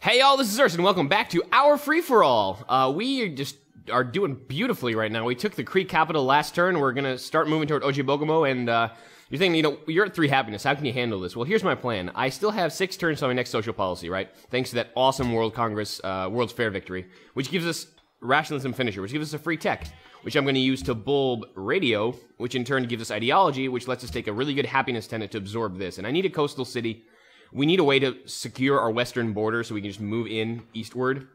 Hey y'all, this is Urs, and welcome back to our free-for-all. Uh, we just are doing beautifully right now. We took the Cree capital last turn. We're gonna start moving toward Ojibogomo, and uh, you're thinking, you know, you're at three happiness. How can you handle this? Well, here's my plan. I still have six turns on my next social policy, right? Thanks to that awesome World Congress, uh, World's Fair victory, which gives us rationalism finisher, which gives us a free tech, which I'm going to use to bulb radio, which in turn gives us ideology, which lets us take a really good happiness tenant to absorb this. And I need a coastal city. We need a way to secure our western border so we can just move in eastward.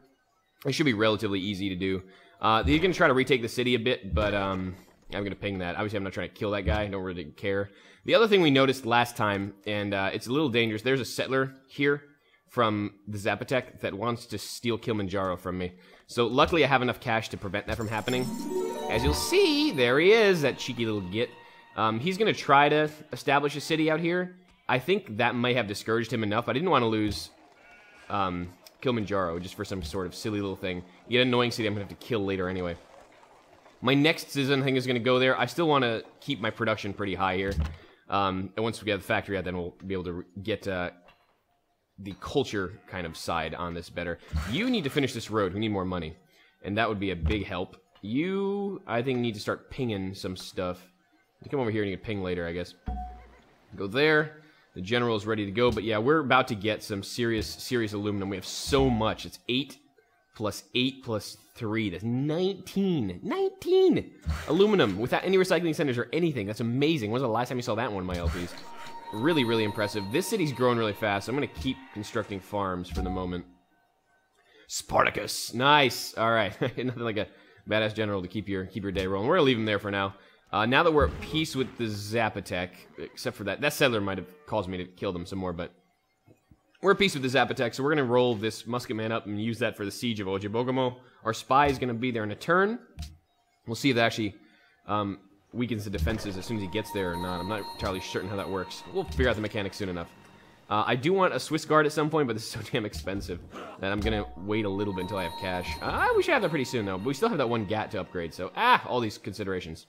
It should be relatively easy to do. Uh, they're going to try to retake the city a bit, but um, I'm going to ping that. Obviously, I'm not trying to kill that guy. I don't really care. The other thing we noticed last time, and uh, it's a little dangerous, there's a settler here from the Zapotec that wants to steal Kilimanjaro from me. So luckily I have enough cash to prevent that from happening. As you'll see, there he is, that cheeky little git. Um, he's going to try to establish a city out here. I think that might have discouraged him enough. I didn't want to lose um, Kilimanjaro just for some sort of silly little thing. You get annoying city I'm going to have to kill later anyway. My next citizen thing is going to go there. I still want to keep my production pretty high here. Um, and once we get the factory out, then we'll be able to get uh, the culture kind of side on this better. You need to finish this road. We need more money. And that would be a big help. You, I think, need to start pinging some stuff. You come over here and you can ping later, I guess. Go there. The general is ready to go. But yeah, we're about to get some serious, serious aluminum. We have so much. It's 8 plus 8 plus 3. That's 19. 19! Aluminum without any recycling centers or anything. That's amazing. When was the last time you saw that one of my LPs? Really, really impressive. This city's growing really fast. I'm going to keep constructing farms for the moment. Spartacus. Nice. All right. Nothing like a badass general to keep your keep your day rolling. We're going to leave him there for now. Uh, now that we're at peace with the Zapotec, except for that, that settler might have caused me to kill them some more, but we're at peace with the Zapotec, so we're going to roll this Musket Man up and use that for the siege of Ojibogomo. Our spy is going to be there in a turn. We'll see if that actually um, weakens the defenses as soon as he gets there or not. I'm not entirely certain how that works. We'll figure out the mechanics soon enough. Uh, I do want a Swiss Guard at some point, but this is so damn expensive that I'm going to wait a little bit until I have cash. Uh, we should have that pretty soon, though. But we still have that one GAT to upgrade, so ah, all these considerations.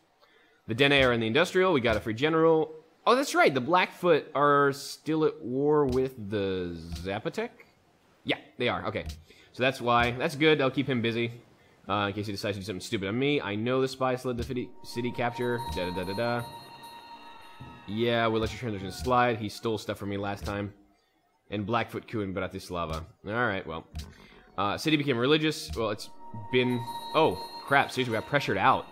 The Dene are in the Industrial. We got a free General. Oh, that's right. The Blackfoot are still at war with the Zapotec? Yeah, they are. Okay. So that's why. That's good. I'll keep him busy. Uh, in case he decides to do something stupid on me. I know the spy led the city capture. Da da da da da. Yeah, we'll let your transition slide. He stole stuff from me last time. And Blackfoot Kuhn Bratislava. Alright, well. Uh, city became religious. Well, it's been... Oh, crap. Seriously, we got pressured out.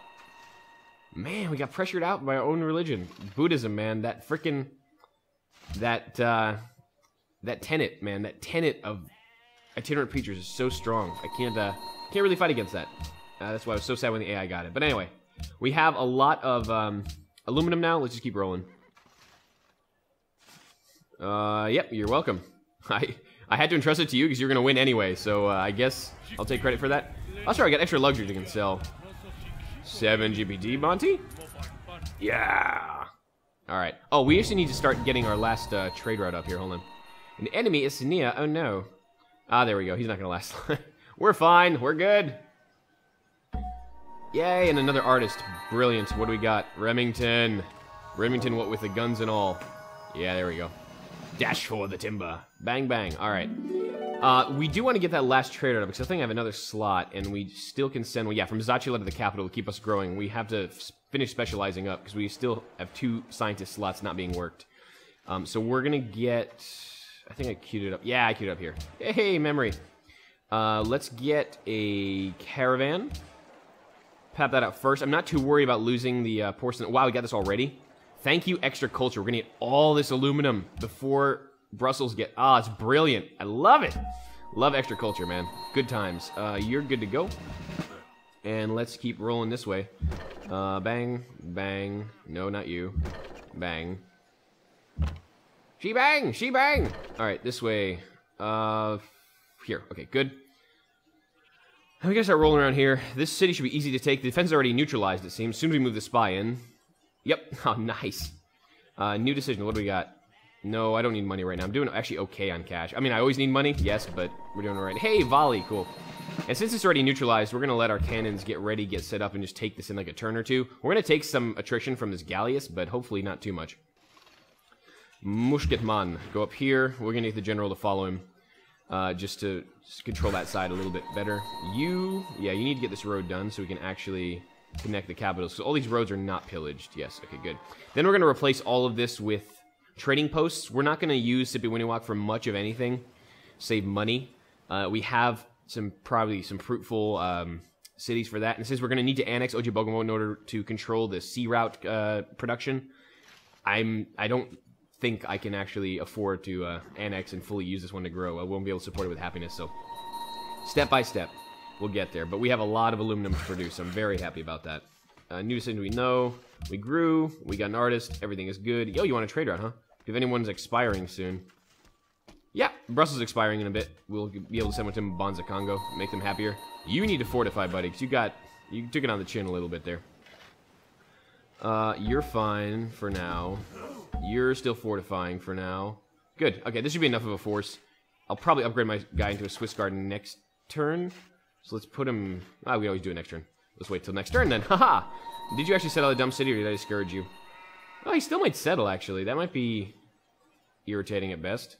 Man, we got pressured out by our own religion. Buddhism, man. That freaking... That, uh... That tenet, man. That tenet of itinerant preachers is so strong. I can't, uh... Can't really fight against that. Uh, that's why I was so sad when the AI got it. But anyway, we have a lot of um, aluminum now. Let's just keep rolling. Uh, yep, you're welcome. I I had to entrust it to you because you're going to win anyway, so uh, I guess I'll take credit for that. Oh, sorry, I got extra luxury you can sell. 7 GPD, Monty? Yeah. All right. Oh, we actually need to start getting our last uh, trade route up here. Hold on. An enemy is Sania. Oh, no. Ah, there we go. He's not going to last. We're fine. We're good. Yay, and another artist. Brilliant. What do we got? Remington. Remington, what with the guns and all. Yeah, there we go. Dash for the timber. Bang, bang. All right. Uh, we do want to get that last trade trader up because I think I have another slot, and we still can send, well, yeah, from Zachyla to the capital to keep us growing. We have to finish specializing up because we still have two scientist slots not being worked. Um, so we're going to get, I think I queued it up. Yeah, I queued it up here. Hey, memory. Uh, let's get a caravan. Pop that out first. I'm not too worried about losing the uh, porcelain. Wow, we got this already. Thank you, extra culture. We're gonna get all this aluminum before Brussels get. Ah, it's brilliant. I love it. Love extra culture, man. Good times. Uh, you're good to go. And let's keep rolling this way. Uh, bang, bang. No, not you. Bang. She bang, she bang. All right, this way. Uh, here. Okay, good. We gotta start rolling around here. This city should be easy to take. The defense is already neutralized, it seems. As soon as we move the spy in. Yep. Oh, nice. Uh, new decision. What do we got? No, I don't need money right now. I'm doing actually okay on cash. I mean, I always need money, yes, but we're doing all right. Hey, volley, cool. And since it's already neutralized, we're going to let our cannons get ready, get set up, and just take this in like a turn or two. We're going to take some attrition from this Gallius, but hopefully not too much. Musketman, go up here. We're gonna get the general to follow him, uh, just to control that side a little bit better. You, yeah, you need to get this road done so we can actually connect the capitals. So all these roads are not pillaged. Yes, okay, good. Then we're gonna replace all of this with trading posts. We're not gonna use Sipiwiniwak for much of anything, save money. Uh, we have some probably some fruitful um, cities for that. And since we're going to need to annex Ojibogomo in order to control the sea route uh, production, I'm I don't think I can actually afford to uh, annex and fully use this one to grow. I won't be able to support it with happiness. So step by step, we'll get there. But we have a lot of aluminum to produce. I'm very happy about that. Uh, new decision we know. We grew. We got an artist. Everything is good. Yo, you want a trade route, huh? If anyone's expiring soon. Yeah, Brussels expiring in a bit. We'll be able to send one to Mbanza Congo, make them happier. You need to fortify, buddy, because you got... You took it on the chin a little bit there. Uh, you're fine for now. You're still fortifying for now. Good. Okay, this should be enough of a force. I'll probably upgrade my guy into a Swiss Guard next turn. So let's put him... Ah, we always do it next turn. Let's wait till next turn then. Haha! Did you actually settle a dumb city or did I discourage you? Oh, he still might settle, actually. That might be irritating at best.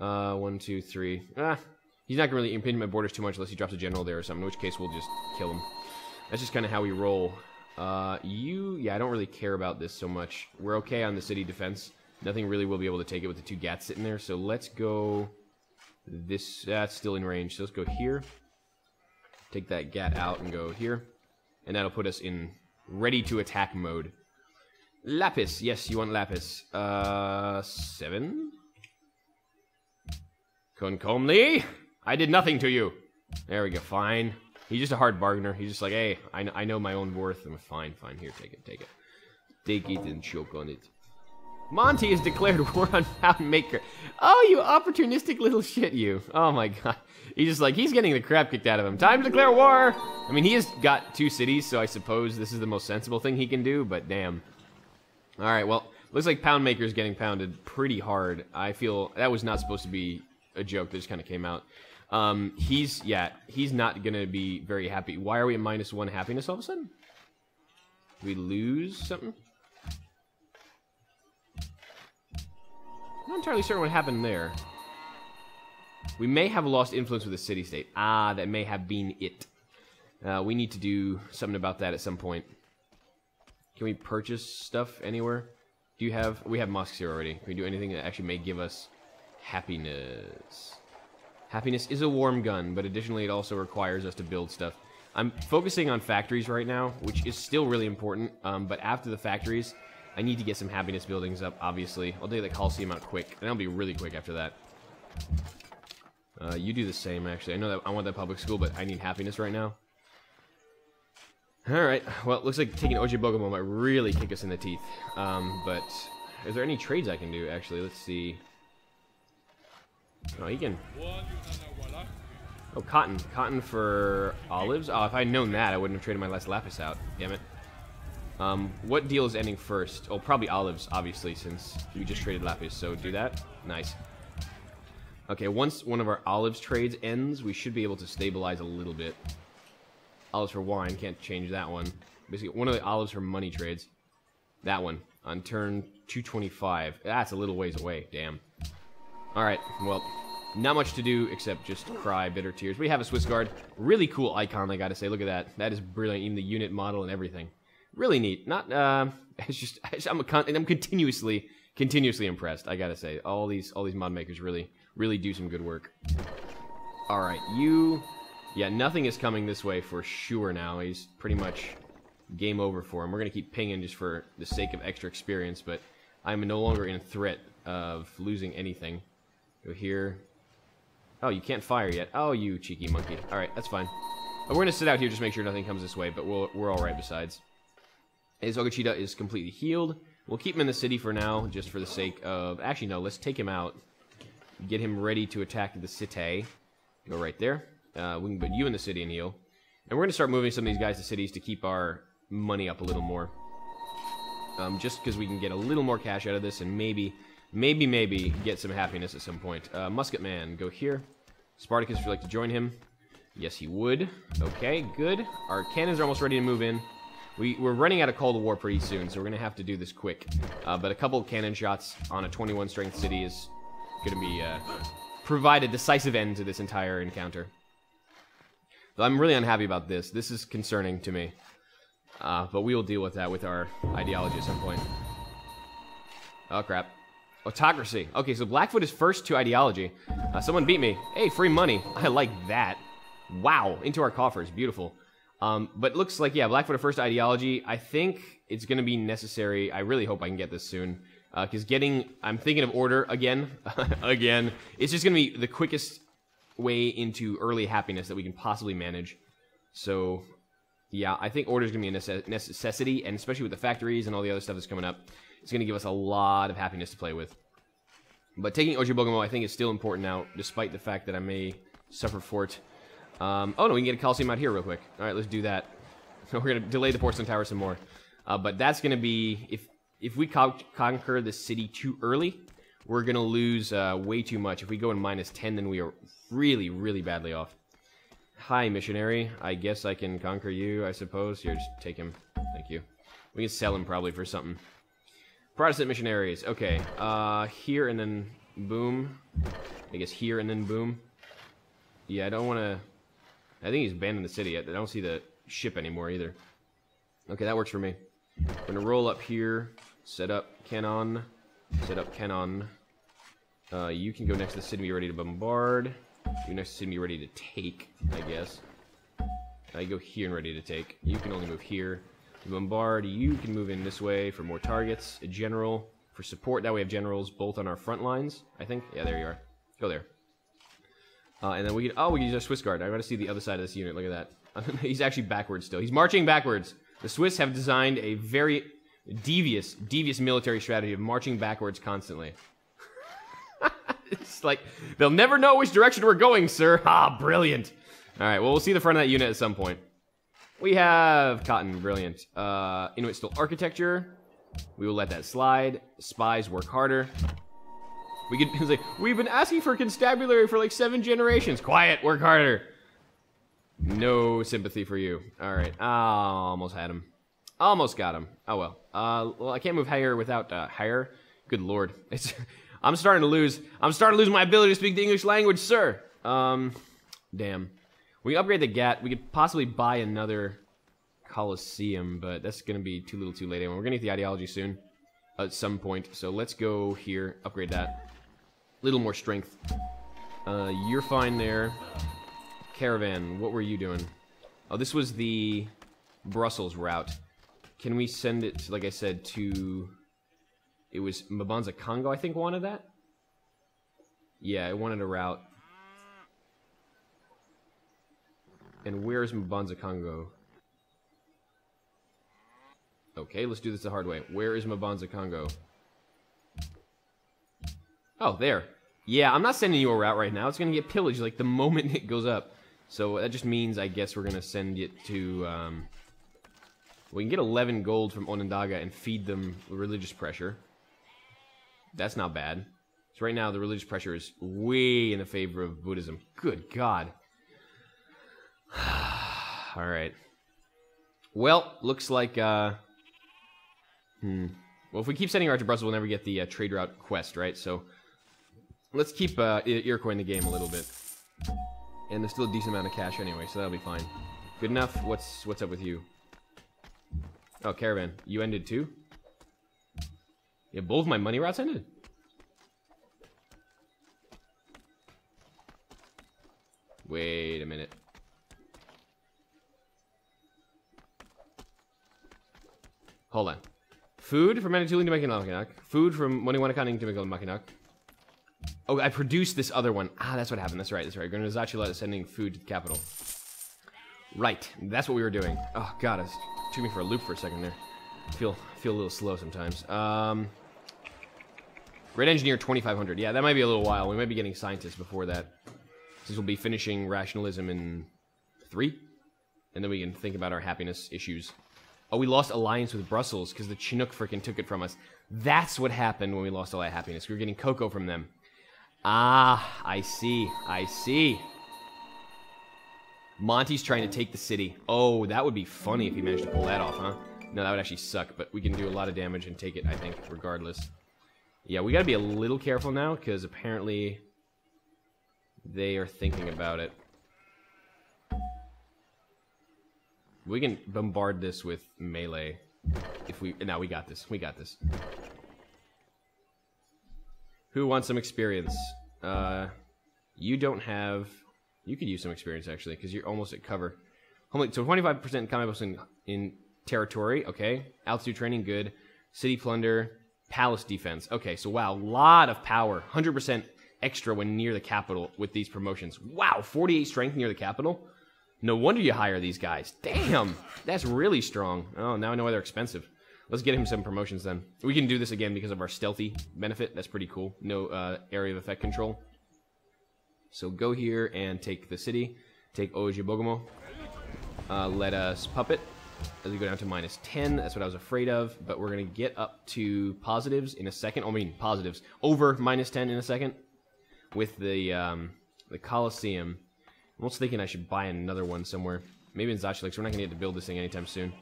Uh, one, two, three. Ah, he's not gonna really impinge my borders too much unless he drops a general there or something, in which case we'll just kill him. That's just kind of how we roll. Uh, you, yeah, I don't really care about this so much. We're okay on the city defense. Nothing really will be able to take it with the two gats sitting there, so let's go this, that's still in range, so let's go here. Take that gat out and go here. And that'll put us in ready to attack mode. Lapis, yes, you want Lapis. Uh, seven? Concomly, I did nothing to you. There we go, fine. He's just a hard bargainer. He's just like, hey, I, I know my own worth. I'm fine, fine. Here, take it, take it. Take it and choke on it. Monty has declared war on Mountain Maker. Oh, you opportunistic little shit, you. Oh my god. He's just like, he's getting the crap kicked out of him. Time to declare war! I mean, he has got two cities, so I suppose this is the most sensible thing he can do, but damn. Alright, well, looks like Pound Maker is getting pounded pretty hard. I feel that was not supposed to be a joke that just kind of came out. Um, he's, yeah, he's not going to be very happy. Why are we at minus one happiness all of a sudden? Did we lose something? Not entirely certain what happened there. We may have lost influence with the city-state. Ah, that may have been it. Uh, we need to do something about that at some point. Can we purchase stuff anywhere? Do you have... We have mosques here already. Can we do anything that actually may give us happiness? Happiness is a warm gun, but additionally it also requires us to build stuff. I'm focusing on factories right now, which is still really important, um, but after the factories, I need to get some happiness buildings up, obviously. I'll take the Coliseum out quick, and I'll be really quick after that. Uh, you do the same, actually. I know that I want that public school, but I need happiness right now. Alright, well, it looks like taking Ojibogomo might really kick us in the teeth. Um, but is there any trades I can do, actually? Let's see. Oh, he can... Oh, cotton. Cotton for olives? Oh, if I'd known that, I wouldn't have traded my last lapis out. Damn it. Um, what deal is ending first? Oh, probably olives, obviously, since we just traded lapis. So do that. Nice. Okay, once one of our olives trades ends, we should be able to stabilize a little bit. Olives for wine, can't change that one. Basically, one of the olives for money trades. That one, on turn 225. That's a little ways away, damn. Alright, well, not much to do except just cry bitter tears. We have a Swiss Guard. Really cool icon, I gotta say. Look at that. That is brilliant. Even the unit model and everything. Really neat. Not, uh, it's just, I'm, a I'm continuously, continuously impressed, I gotta say. All these, all these mod makers really, really do some good work. Alright, you... Yeah, nothing is coming this way for sure now. He's pretty much game over for him. We're gonna keep pinging just for the sake of extra experience, but I'm no longer in threat of losing anything. Go here. Oh, you can't fire yet. Oh, you cheeky monkey. Alright, that's fine. We're to sit out here just make sure nothing comes this way, but we'll, we're alright besides. His Ogachita is completely healed. We'll keep him in the city for now, just for the sake of... Actually, no, let's take him out. Get him ready to attack the city. Go right there. Uh, we can put you in the city and heal. And we're going to start moving some of these guys to cities to keep our money up a little more. Um, just because we can get a little more cash out of this and maybe maybe, maybe get some happiness at some point. Uh, Musket Man, go here. Spartacus, if you'd like to join him. Yes, he would. Okay, good. Our cannons are almost ready to move in. We, we're running out of Cold War pretty soon, so we're going to have to do this quick. Uh, but a couple of cannon shots on a 21 strength city is going to be uh, provide a decisive end to this entire encounter. But I'm really unhappy about this. This is concerning to me. Uh, but we will deal with that with our ideology at some point. Oh, crap. Autocracy. Okay, so Blackfoot is first to ideology. Uh, someone beat me. Hey, free money. I like that. Wow, into our coffers. Beautiful. Um, but looks like, yeah, Blackfoot at first ideology. I think it's going to be necessary. I really hope I can get this soon. Because uh, getting, I'm thinking of order again. again. It's just going to be the quickest way into early happiness that we can possibly manage. So, yeah, I think order is going to be a necessity. And especially with the factories and all the other stuff that's coming up, it's going to give us a lot of happiness to play with. But taking Ojibogomo, I think, is still important now, despite the fact that I may suffer for it. Um, oh no, we can get a Coliseum out here real quick. All right, let's do that. So we're gonna delay the Porcelain Tower some more. Uh, but that's gonna be if if we co conquer the city too early, we're gonna lose uh, way too much. If we go in minus ten, then we are really, really badly off. Hi, missionary. I guess I can conquer you. I suppose. Here, just take him. Thank you. We can sell him probably for something. Protestant missionaries. Okay. Uh, here and then boom. I guess here and then boom. Yeah, I don't want to I think he's abandoned the city. Yet. I don't see the ship anymore either. Okay, that works for me. I'm gonna roll up here, set up cannon, set up cannon. Uh, you can go next to the city, be ready to bombard. You next to the city, be ready to take, I guess. I go here and ready to take. You can only move here to bombard. You can move in this way for more targets. A general for support. That way we have generals both on our front lines, I think. Yeah, there you are. Go there. Uh, and then we oh, we can use our Swiss guard. I want to see the other side of this unit. Look at that. He's actually backwards still. He's marching backwards. The Swiss have designed a very devious, devious military strategy of marching backwards constantly. it's like, they'll never know which direction we're going, sir. Ah, brilliant. All right, well, we'll see the front of that unit at some point. We have cotton, brilliant. Uh, Inuit still architecture. We will let that slide. Spies work harder. We could be like, we've been asking for constabulary for like seven generations. Quiet, work harder. No sympathy for you. All right, oh, almost had him. Almost got him. Oh well. Uh, well, I can't move higher without uh, higher. Good lord, it's. I'm starting to lose. I'm starting to lose my ability to speak the English language, sir. Um, damn. We upgrade the GAT. We could possibly buy another Coliseum, but that's gonna be too little, too late. Anyway, we're gonna get the ideology soon, at some point. So let's go here, upgrade that little more strength. Uh, you're fine there. Caravan, what were you doing? Oh, this was the Brussels route. Can we send it, like I said, to... It was Mbanza Congo, I think, wanted that? Yeah, it wanted a route. And where's Mbanza Congo? Okay, let's do this the hard way. Where is Mbanza Congo? Oh, there. Yeah, I'm not sending you a route right now. It's going to get pillaged like the moment it goes up. So that just means, I guess, we're going to send it to... Um, we can get 11 gold from Onondaga and feed them religious pressure. That's not bad. So right now, the religious pressure is way in the favor of Buddhism. Good God. All right. Well, looks like... Uh, hmm. Well, if we keep sending our to Brussels, we'll never get the uh, trade route quest, right? So Let's keep uh, Iroquois in the game a little bit. And there's still a decent amount of cash anyway, so that'll be fine. Good enough? What's what's up with you? Oh, Caravan. You ended too? Yeah, both my money routes ended? Wait a minute. Hold on. Food from Manitoulin to Mackinac. Food from Moniwanakan to Mackinac. Oh, I produced this other one. Ah, that's what happened. That's right. That's right. Guernazachi is sending food to the capital. Right. That's what we were doing. Oh, God. It took me for a loop for a second there. I feel, feel a little slow sometimes. Um, Red Engineer 2500. Yeah, that might be a little while. We might be getting scientists before that. Since we'll be finishing rationalism in three. And then we can think about our happiness issues. Oh, we lost alliance with Brussels because the Chinook freaking took it from us. That's what happened when we lost all that happiness. We were getting cocoa from them. Ah, I see. I see. Monty's trying to take the city. Oh, that would be funny if he managed to pull that off, huh? No, that would actually suck, but we can do a lot of damage and take it, I think, regardless. Yeah, we gotta be a little careful now, because apparently they are thinking about it. We can bombard this with melee. If we... Now, we got this. We got this. Who wants some experience? Uh, you don't have... You could use some experience, actually, because you're almost at cover. Homeland, so 25% combat boost in, in territory, okay. Altitude training, good. City plunder, palace defense. Okay, so wow, a lot of power. 100% extra when near the capital with these promotions. Wow, 48 strength near the capital? No wonder you hire these guys. Damn, that's really strong. Oh, now I know why they're expensive. Let's get him some promotions then. We can do this again because of our stealthy benefit. That's pretty cool. No uh, area of effect control. So go here and take the city. Take Ojibogomo. Uh, let us puppet as we go down to minus 10. That's what I was afraid of. But we're going to get up to positives in a second. I mean, positives. Over minus 10 in a second. With the, um, the Colosseum. I'm also thinking I should buy another one somewhere. Maybe in Zachulik, we're not going to get to build this thing anytime soon.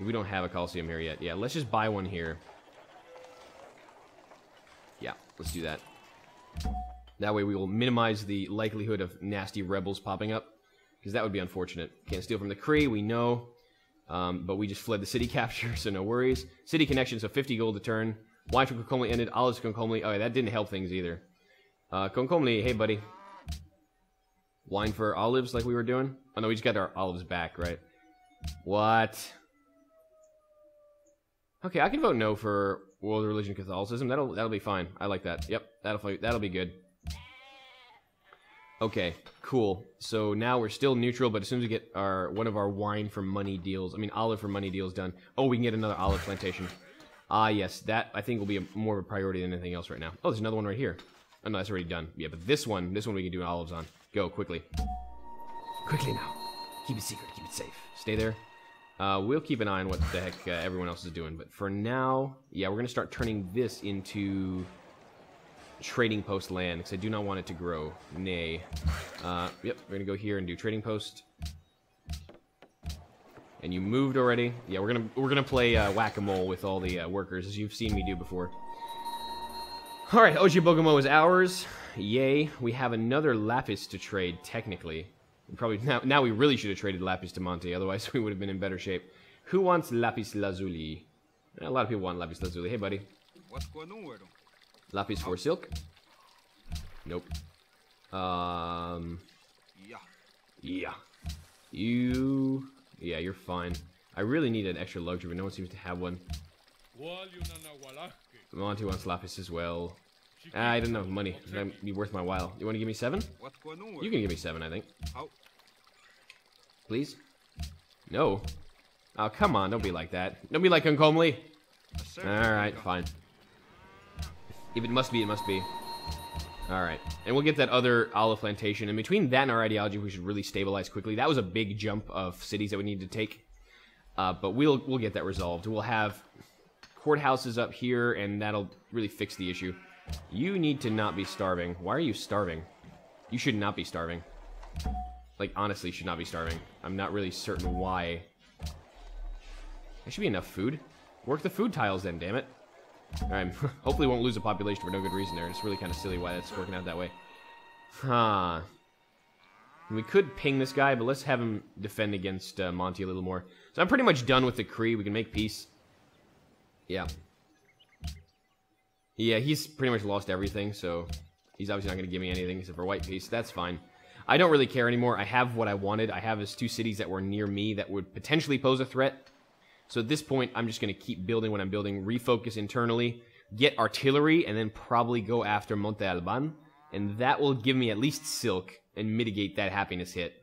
We don't have a Coliseum here yet. Yeah, let's just buy one here. Yeah, let's do that. That way we will minimize the likelihood of nasty rebels popping up. Because that would be unfortunate. Can't steal from the Cree, we know. Um, but we just fled the city capture, so no worries. City connection, so 50 gold a turn. Wine from Concomly ended. Olives Concomly. Oh, yeah, that didn't help things either. Uh, Concomly, hey, buddy. Wine for olives like we were doing? Oh, no, we just got our olives back, right? What? Okay, I can vote no for world religion Catholicism. That'll that'll be fine. I like that. Yep, that'll that'll be good. Okay, cool. So now we're still neutral, but as soon as we get our one of our wine for money deals, I mean olive for money deals done. Oh, we can get another olive plantation. Ah, yes, that I think will be a, more of a priority than anything else right now. Oh, there's another one right here. Oh no, that's already done. Yeah, but this one, this one we can do olives on. Go quickly. Quickly now. Keep it secret. Keep it safe. Stay there. Uh, we'll keep an eye on what the heck uh, everyone else is doing. But for now, yeah, we're going to start turning this into trading post land because I do not want it to grow. Nay. Uh, yep, we're going to go here and do trading post. And you moved already. Yeah, we're gonna we're gonna play uh, whack-a-mole with all the uh, workers as you've seen me do before. All right, Ojibogomo is ours. Yay! We have another lapis to trade. Technically, Probably now, now we really should have traded Lapis to Monte, otherwise we would have been in better shape. Who wants Lapis Lazuli? A lot of people want Lapis Lazuli. Hey, buddy. What's going on, Lapis for silk? Nope. Um. Yeah. Yeah. You. Yeah, you're fine. I really need an extra luxury, but no one seems to have one. Monty wants Lapis as well. Ah, I don't know money. That'd be worth my while. You want to give me seven? You can give me seven, I think. Please? No. Oh, come on. Don't be like that. Don't be like Concomly. Alright, fine. If it must be, it must be. Alright. And we'll get that other olive plantation. And between that and our ideology, we should really stabilize quickly. That was a big jump of cities that we need to take. Uh, but we'll we'll get that resolved. We'll have courthouses up here, and that'll really fix the issue. You need to not be starving. Why are you starving? You should not be starving. Like, honestly, should not be starving. I'm not really certain why. There should be enough food. Work the food tiles then, damn it. Alright, hopefully won't lose a population for no good reason there. It's really kind of silly why that's working out that way. Huh. We could ping this guy, but let's have him defend against uh, Monty a little more. So I'm pretty much done with the Cree. We can make peace. Yeah. Yeah, he's pretty much lost everything, so he's obviously not going to give me anything except for White Peace. That's fine. I don't really care anymore. I have what I wanted. I have his two cities that were near me that would potentially pose a threat. So at this point, I'm just going to keep building what I'm building, refocus internally, get artillery, and then probably go after Monte Alban. And that will give me at least Silk and mitigate that happiness hit.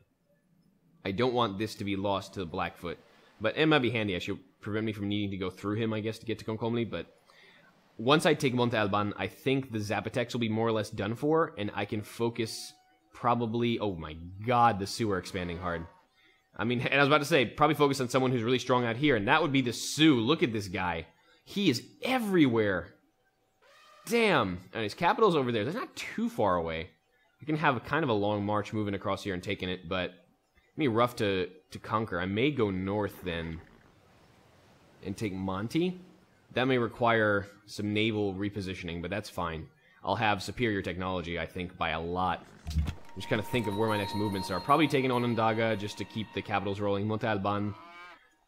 I don't want this to be lost to the Blackfoot. But it might be handy. I should prevent me from needing to go through him, I guess, to get to Concomly. But once I take Monte Alban, I think the Zapotecs will be more or less done for, and I can focus probably. Oh my god, the Sioux are expanding hard. I mean, and I was about to say, probably focus on someone who's really strong out here, and that would be the Sioux. Look at this guy. He is everywhere. Damn. And his capital's over there. That's not too far away. I can have a kind of a long march moving across here and taking it, but be rough to, to conquer. I may go north then. and take Monty. That may require some naval repositioning, but that's fine. I'll have superior technology, I think, by a lot. Just kind of think of where my next movements are. Probably taking Onondaga just to keep the capitals rolling. Monte Alban,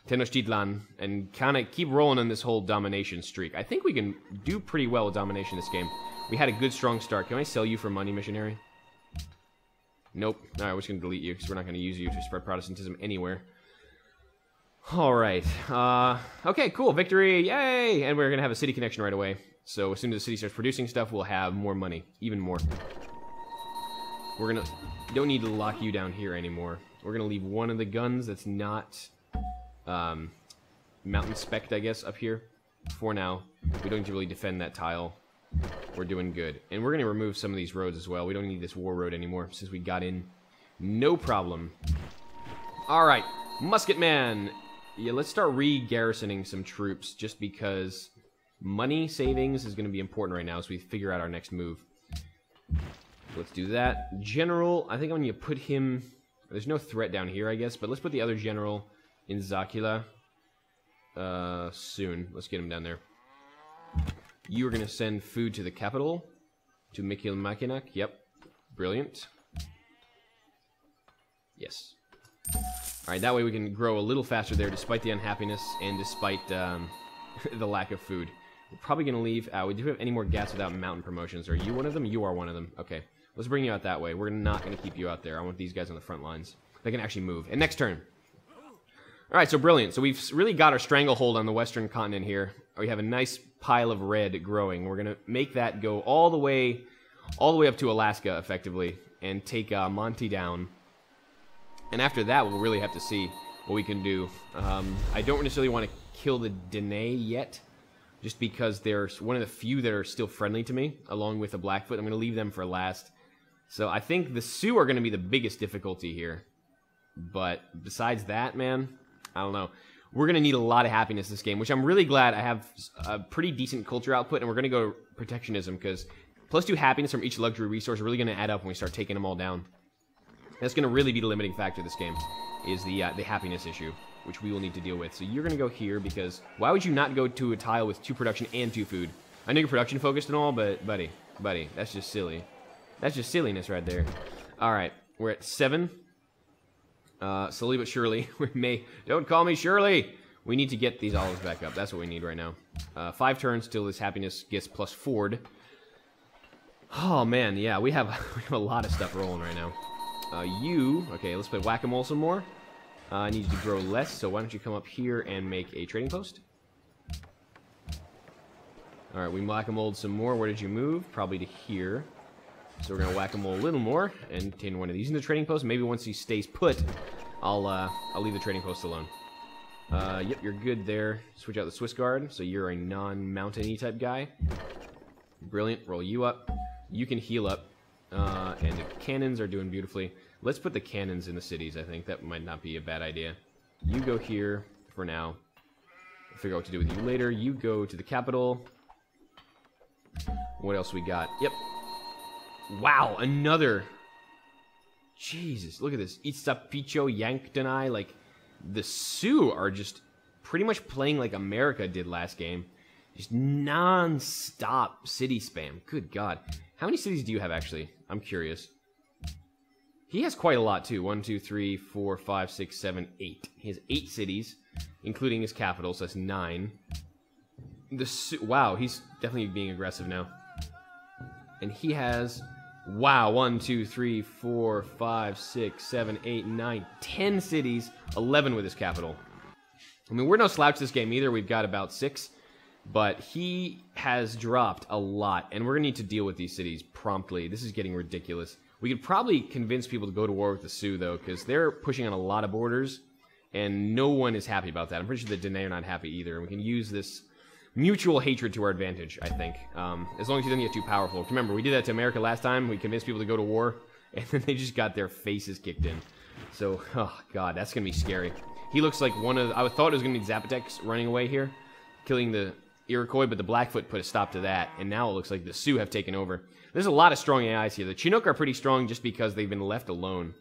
Tenochtitlan, and kind of keep rolling on this whole domination streak. I think we can do pretty well with domination this game. We had a good, strong start. Can I sell you for money, missionary? Nope. All right, we're just going to delete you because we're not going to use you to spread Protestantism anywhere. All right. Uh, okay, cool. Victory. Yay! And we're going to have a city connection right away. So as soon as the city starts producing stuff, we'll have more money. Even more. We're going to... Don't need to lock you down here anymore. We're going to leave one of the guns that's not... Um, mountain spec, I guess, up here. For now. We don't need to really defend that tile. We're doing good. And we're going to remove some of these roads as well. We don't need this war road anymore since we got in. No problem. All right. Musket Man. Yeah, let's start re-garrisoning some troops just because money savings is going to be important right now as we figure out our next move. Let's do that. General, I think I'm going to put him... There's no threat down here, I guess, but let's put the other general in Zakila uh, soon. Let's get him down there. You are going to send food to the capital, to Michilimackinac. Yep. Brilliant. Yes. Alright, that way we can grow a little faster there despite the unhappiness and despite um, the lack of food. We're probably going to leave... Uh, we do have any more gas without mountain promotions. Are you one of them? You are one of them. Okay. Let's bring you out that way. We're not going to keep you out there. I want these guys on the front lines. They can actually move. And next turn. Alright, so brilliant. So we've really got our stranglehold on the western continent here. We have a nice pile of red growing. We're going to make that go all the way all the way up to Alaska, effectively, and take uh, Monty down. And after that, we'll really have to see what we can do. Um, I don't necessarily want to kill the Dene yet, just because they're one of the few that are still friendly to me, along with the Blackfoot. I'm going to leave them for last. So I think the Sioux are going to be the biggest difficulty here. But besides that, man, I don't know. We're going to need a lot of happiness this game, which I'm really glad I have a pretty decent culture output, and we're going to go protectionism, because plus two happiness from each luxury resource are really going to add up when we start taking them all down. That's going to really be the limiting factor this game, is the uh, the happiness issue, which we will need to deal with. So you're going to go here, because why would you not go to a tile with two production and two food? I know you're production focused and all, but buddy, buddy, that's just silly. That's just silliness right there. All right, we're at seven. Uh, slowly but surely, we may... Don't call me Shirley! We need to get these olives back up. That's what we need right now. Uh, five turns till this happiness gets plus Ford. Oh, man, yeah, we have, we have a lot of stuff rolling right now. Uh, you... Okay, let's play Whack-A-Mole some more. Uh, I need you to grow less, so why don't you come up here and make a trading post? Alright, we whack-a-mole some more. Where did you move? Probably to here. So we're gonna whack him a little more and turn one of these in the trading post. Maybe once he stays put, I'll uh, I'll leave the trading post alone. Uh, yep, you're good there. Switch out the Swiss Guard, so you're a non-mountainy type guy. Brilliant. Roll you up. You can heal up, uh, and the cannons are doing beautifully. Let's put the cannons in the cities. I think that might not be a bad idea. You go here for now. I'll figure out what to do with you later. You go to the capital. What else we got? Yep, Wow, another. Jesus, look at this. Itazipcho, Yanktonai. Like, the Sioux are just pretty much playing like America did last game. Just non-stop city spam. Good God. How many cities do you have, actually? I'm curious. He has quite a lot, too. One, two, three, four, five, six, seven, eight. He has eight cities, including his capital, so that's nine. The Wow, he's definitely being aggressive now. And he has Wow, one, two, three, four, five, six, seven, eight, nine, ten cities, 11 with his capital. I mean, we're no slouch this game either. We've got about six, but he has dropped a lot, and we're to need to deal with these cities promptly. This is getting ridiculous. We could probably convince people to go to war with the Sioux, though, because they're pushing on a lot of borders, and no one is happy about that. I'm pretty sure the Dene are not happy either, and we can use this mutual hatred to our advantage, I think. Um, as long as he doesn't get too powerful. Remember, we did that to America last time. We convinced people to go to war, and then they just got their faces kicked in. So, oh god, that's gonna be scary. He looks like one of... I thought it was gonna be Zapotecs running away here, killing the Iroquois, but the Blackfoot put a stop to that, and now it looks like the Sioux have taken over. There's a lot of strong AIs here. The Chinook are pretty strong just because they've been left alone.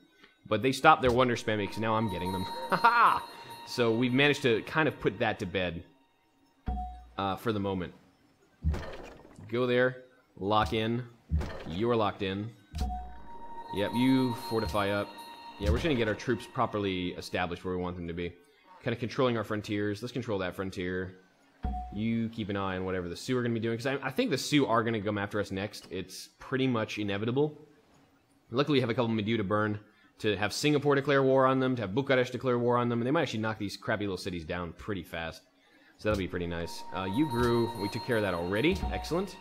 But they stopped their wonder spamming because now I'm getting them. Ha ha! So we've managed to kind of put that to bed. uh, for the moment. Go there, lock in. You're locked in. Yep, you fortify up. Yeah, we're just gonna get our troops properly established where we want them to be. Kind of controlling our frontiers. Let's control that frontier. You keep an eye on whatever the Sioux are gonna be doing, because I, I think the Sioux are gonna come after us next. It's pretty much inevitable. Luckily, we have a couple Medu to burn to have Singapore declare war on them, to have Bucharest declare war on them, and they might actually knock these crappy little cities down pretty fast. So that'll be pretty nice. Uh, you grew. We took care of that already. Excellent.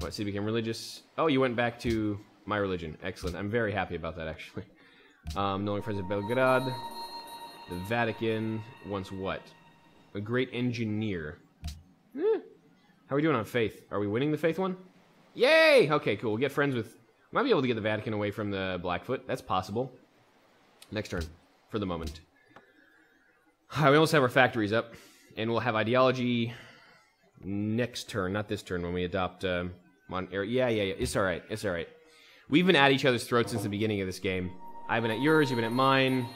What, city became religious? Oh, you went back to my religion. Excellent. I'm very happy about that, actually. Um, no longer friends of Belgrade. The Vatican wants what? A great engineer. Eh. How are we doing on faith? Are we winning the faith one? Yay! Okay, cool. We'll get friends with... Might be able to get the Vatican away from the Blackfoot. That's possible. Next turn, for the moment. we almost have our factories up, and we'll have ideology next turn, not this turn when we adopt um, Mon- er, Yeah, yeah, yeah. It's all right. It's all right. We've been at each other's throats since the beginning of this game. I've been at yours. You've been at mine.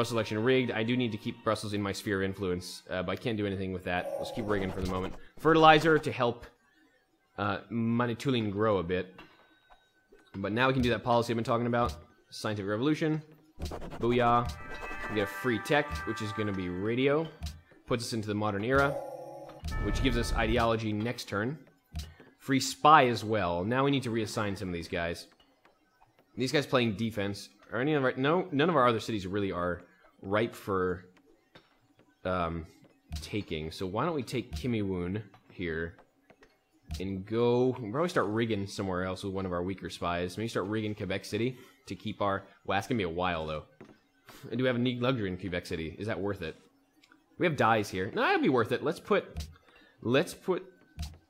Brussels election rigged. I do need to keep Brussels in my sphere of influence, uh, but I can't do anything with that. Let's keep rigging for the moment. Fertilizer to help uh, Manitoulin grow a bit. But now we can do that policy I've been talking about. Scientific revolution. Booyah. We get a free tech, which is going to be radio. Puts us into the modern era, which gives us ideology next turn. Free spy as well. Now we need to reassign some of these guys. These guys playing defense. Are any of our no? None of our other cities really are ripe for um, taking. So why don't we take Kimiwoon here and go? We'll probably start rigging somewhere else with one of our weaker spies. Maybe start rigging Quebec City to keep our. Well, that's gonna be a while though. And do we have a neat luxury in Quebec City? Is that worth it? We have dies here. No, that'd be worth it. Let's put. Let's put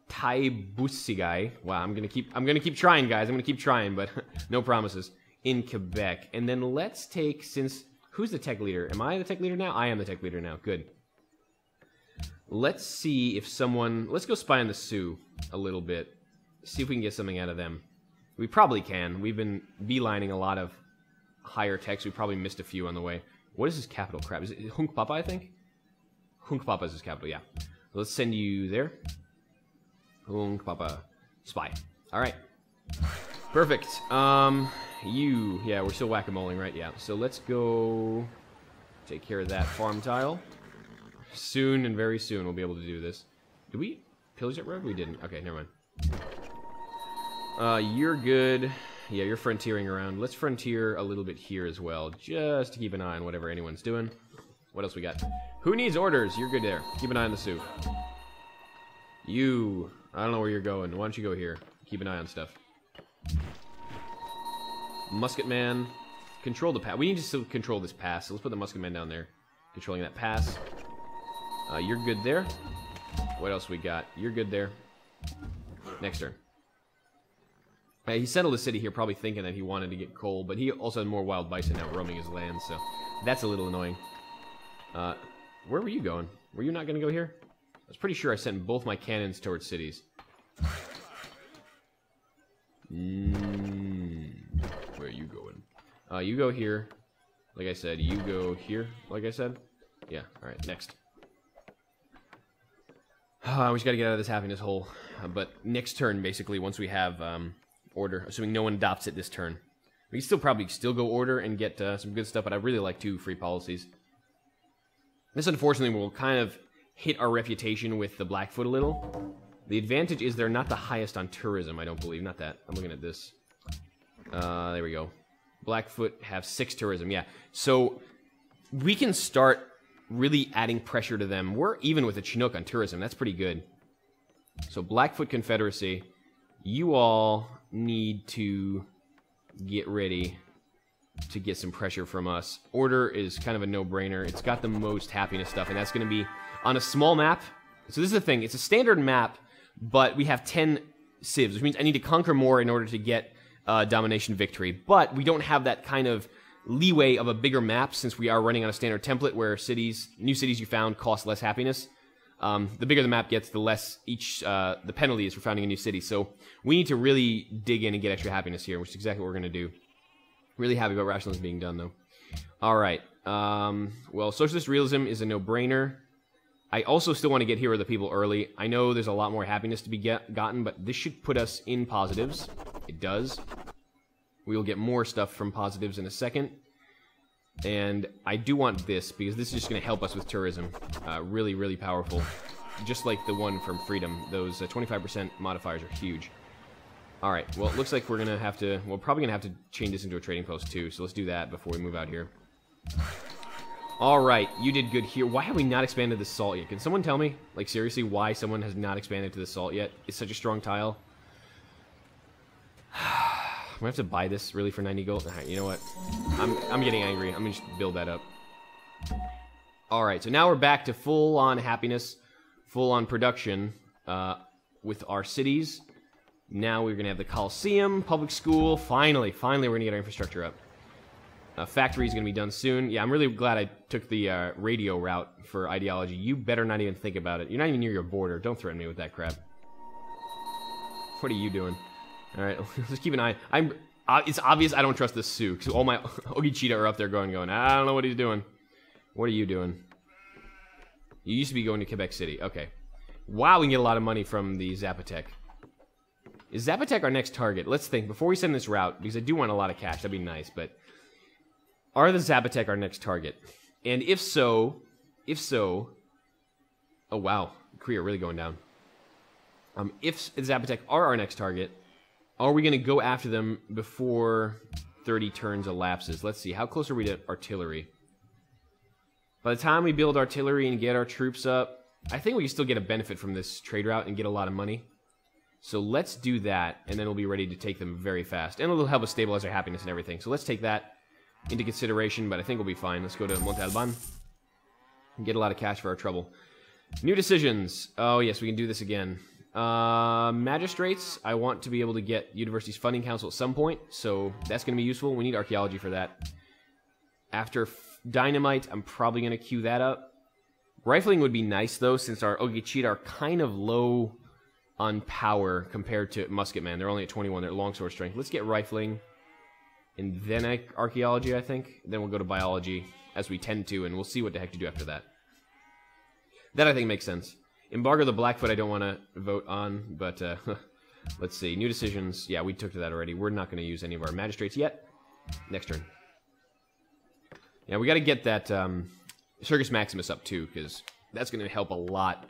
Tai Taibusigai. Wow, I'm gonna keep. I'm gonna keep trying, guys. I'm gonna keep trying, but no promises. In Quebec, and then let's take since who's the tech leader? Am I the tech leader now? I am the tech leader now. Good. Let's see if someone. Let's go spy on the Sioux a little bit. See if we can get something out of them. We probably can. We've been beelining a lot of higher techs. We probably missed a few on the way. What is his capital? Crap. Is it Hunkpapa? I think. Hunkpapa is his capital. Yeah. Let's send you there. Hunkpapa. Spy. All right. Perfect. Um, you. Yeah, we're still whack-a-moling, right? Yeah. So let's go take care of that farm tile. Soon and very soon we'll be able to do this. Did we pillage that road? We didn't. Okay, never mind. Uh, you're good. Yeah, you're frontiering around. Let's frontier a little bit here as well, just to keep an eye on whatever anyone's doing. What else we got? Who needs orders? You're good there. Keep an eye on the Sioux. You. I don't know where you're going. Why don't you go here? Keep an eye on stuff. Musket Man. Control the pass. We need to still control this pass, so let's put the Musket Man down there. Controlling that pass. Uh, you're good there. What else we got? You're good there. Next turn. Uh, he settled the city here probably thinking that he wanted to get coal, but he also had more wild bison now roaming his land, so that's a little annoying. Uh, where were you going? Were you not going to go here? I was pretty sure I sent both my cannons towards cities. Mm, Uh, you go here. Like I said, you go here, like I said. Yeah, alright, next. Uh, we just gotta get out of this happiness hole. Uh, but next turn, basically, once we have um, order, assuming no one adopts it this turn. We can still probably still go order and get uh, some good stuff, but I really like two free policies. This, unfortunately, will kind of hit our reputation with the Blackfoot a little. The advantage is they're not the highest on tourism, I don't believe. Not that. I'm looking at this. Uh, there we go. Blackfoot have six tourism, yeah. So we can start really adding pressure to them. We're even with the Chinook on tourism. That's pretty good. So Blackfoot Confederacy, you all need to get ready to get some pressure from us. Order is kind of a no-brainer. It's got the most happiness stuff, and that's going to be on a small map. So this is the thing. It's a standard map, but we have 10 civs, which means I need to conquer more in order to get uh, domination victory. But we don't have that kind of leeway of a bigger map since we are running on a standard template where cities, new cities you found cost less happiness. Um, the bigger the map gets, the less each uh, the penalty is for founding a new city. So we need to really dig in and get extra happiness here, which is exactly what we're going to do. Really happy about rationalism being done, though. All right. Um, well, socialist realism is a no-brainer. I also still want to get Hero the People early. I know there's a lot more happiness to be get, gotten, but this should put us in positives. It does. We will get more stuff from positives in a second. And I do want this, because this is just going to help us with tourism. Uh, really, really powerful. Just like the one from Freedom. Those 25% uh, modifiers are huge. Alright, well, it looks like we're going to have to... We're probably going to have to change this into a trading post, too. So let's do that before we move out here. Alright, you did good here. Why have we not expanded the salt yet? Can someone tell me, like, seriously, why someone has not expanded to the salt yet? It's such a strong tile. I'm gonna have to buy this really for 90 gold. Right, you know what? I'm I'm getting angry. I'm gonna just build that up. All right, so now we're back to full on happiness, full on production uh, with our cities. Now we're gonna have the Coliseum, public school. Finally, finally, we're gonna get our infrastructure up. Uh, factory is gonna be done soon. Yeah, I'm really glad I took the uh, radio route for ideology. You better not even think about it. You're not even near your border. Don't threaten me with that crap. What are you doing? All right, let's keep an eye. I'm. Uh, it's obvious I don't trust this Sioux because all my Ogichita are up there going, going. I don't know what he's doing. What are you doing? You used to be going to Quebec City. Okay. Wow, we can get a lot of money from the Zapotec. Is Zapotec our next target? Let's think before we send this route because I do want a lot of cash. That'd be nice, but are the Zapotec our next target? And if so, if so, oh wow, Korea really going down. Um, if the Zapotec are our next target, are we going to go after them before 30 turns elapses? Let's see. How close are we to artillery? By the time we build artillery and get our troops up, I think we can still get a benefit from this trade route and get a lot of money. So let's do that, and then we'll be ready to take them very fast. And it'll help us stabilize our happiness and everything. So let's take that into consideration, but I think we'll be fine. Let's go to Monte Alban and get a lot of cash for our trouble. New decisions. Oh, yes, we can do this again. Uh, magistrates, I want to be able to get university's funding council at some point, so that's going to be useful. We need archaeology for that. After dynamite, I'm probably going to queue that up. Rifling would be nice, though, since our Ogichita are kind of low on power compared to musket Musketman. They're only at 21. They're longsword strength. Let's get rifling, and then archaeology, I think. Then we'll go to biology, as we tend to, and we'll see what the heck to do after that. That, I think, makes sense. Embargo the Blackfoot I don't want to vote on, but uh, let's see. New decisions. Yeah, we took to that already. We're not going to use any of our magistrates yet. Next turn. Yeah, we got to get that um, Circus Maximus up too, because that's going to help a lot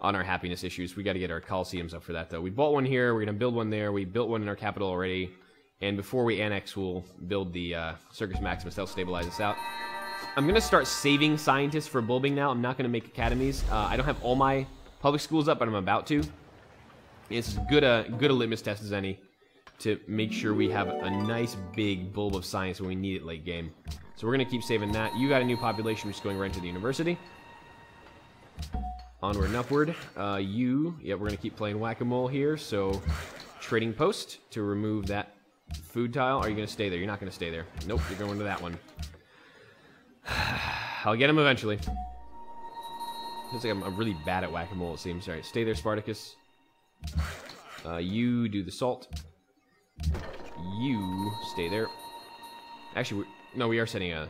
on our happiness issues. We got to get our Coliseums up for that, though. We bought one here. We're going to build one there. We built one in our capital already. And before we annex, we'll build the uh, Circus Maximus. That'll stabilize us out. I'm going to start saving scientists for bulbing now. I'm not going to make academies. Uh, I don't have all my public schools up, but I'm about to. It's good a good a litmus test as any to make sure we have a nice big bulb of science when we need it late game. So we're gonna keep saving that. You got a new population, is going right into the university. Onward and upward. Uh, you, yeah, we're gonna keep playing whack-a-mole here. So trading post to remove that food tile. Are you gonna stay there? You're not gonna stay there. Nope, you're going to that one. I'll get him eventually. Feels like I'm, I'm really bad at whack-a-mole, it seems. Alright, stay there, Spartacus. Uh, you do the salt. You stay there. Actually, no, we are setting a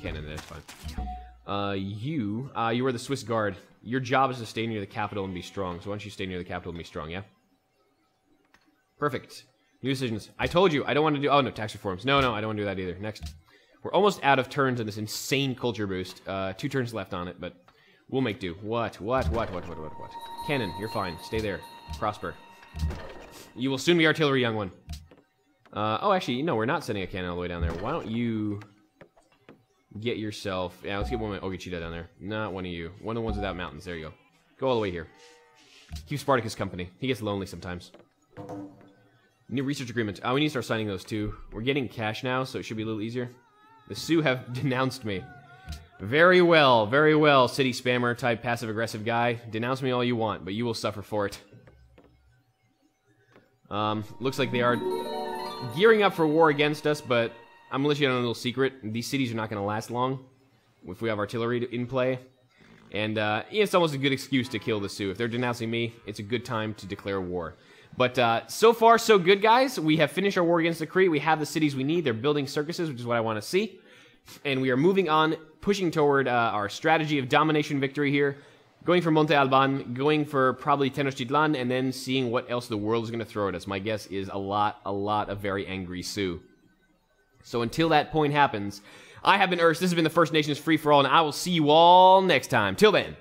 cannon there, that's fine. Uh, you, uh, you are the Swiss Guard. Your job is to stay near the capital and be strong. So why don't you stay near the capital and be strong, yeah? Perfect. New decisions. I told you, I don't want to do... Oh, no, tax reforms. No, no, I don't want to do that either. Next. We're almost out of turns in this insane culture boost. Uh, two turns left on it, but We'll make do. What? What? What? What? What? What? What? Cannon, you're fine. Stay there. Prosper. You will soon be artillery, young one. Uh, oh, actually, no, we're not sending a cannon all the way down there. Why don't you get yourself... Yeah, let's get one of Ogichita down there. Not one of you. One of the ones without mountains. There you go. Go all the way here. Keep Spartacus company. He gets lonely sometimes. New research agreement. Oh, we need to start signing those too. We're getting cash now, so it should be a little easier. The Sioux have denounced me. Very well, very well, city spammer type passive aggressive guy. Denounce me all you want, but you will suffer for it. Um, looks like they are gearing up for war against us, but I'm gonna let you know a little secret. These cities are not gonna last long if we have artillery in play. And uh, it's almost a good excuse to kill the Sioux. If they're denouncing me, it's a good time to declare war. But uh, so far, so good, guys. We have finished our war against the Cree. We have the cities we need. They're building circuses, which is what I want to see. And we are moving on pushing toward uh, our strategy of domination victory here. going for Monte Alban, going for probably Tenochtitlan, and then seeing what else the world is going to throw at us. My guess is a lot, a lot of very angry Sioux. So until that point happens, I have been Urs. This has been the First Nations Free for All, and I will see you all next time. Till then.